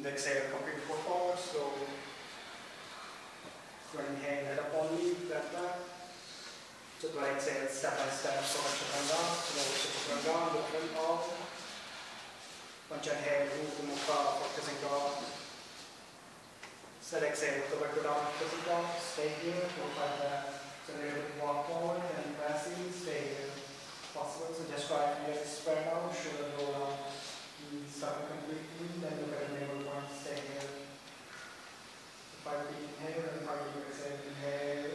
And exhale, complete foot forward, slowly. Running hand, head up only, flat back. Right exhale, step by step, so down, slow, so and up. Bunch your head, move the mukha, focusing down. Set exhale, go back to down, focusing down, stay here, move like that. So you're able to walk forward and press in, stay here. Possible, so just try to get spread out, shoulder roll out. Knees tuck completely, then look at the navel point, stay here. Five feet inhale and five feet exhale, inhale.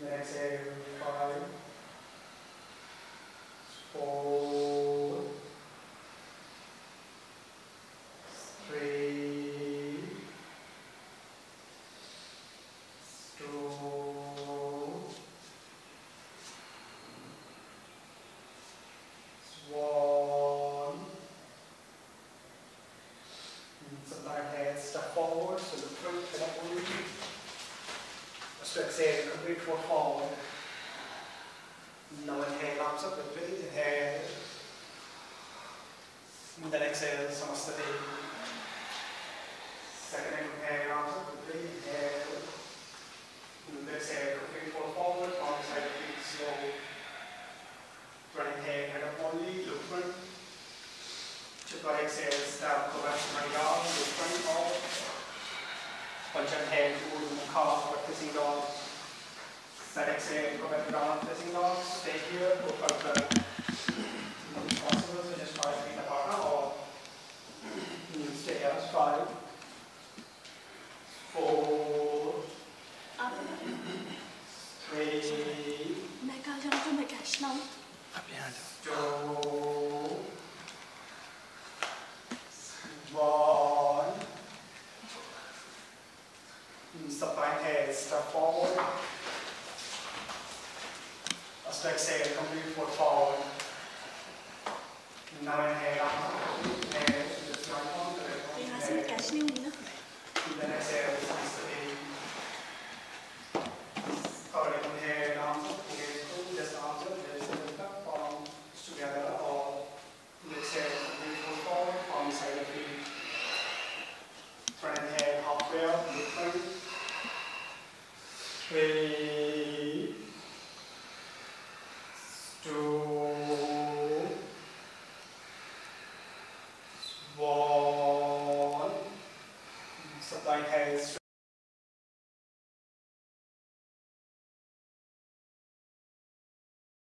Then exhale, five. Four. Three. Two. One. And Sometimes hands step forward, so the foot head up only. Just to exhale, complete foot forward. Now inhale, arms up with breathe, inhale. Then exhale, samasthiti. Second inhale, arms up breathe, inhale. And then exhale, complete foot forward, arm side feet slow. Hand, head up only, look front. Look front. Punch and hand, the calf, exhale, go back down, stay here, down. No. Abbiamo. One. Step behind step forward. Let's exhale, complete inhale. Inhale, to the left. Then exhale. out in the cloud. We to walk.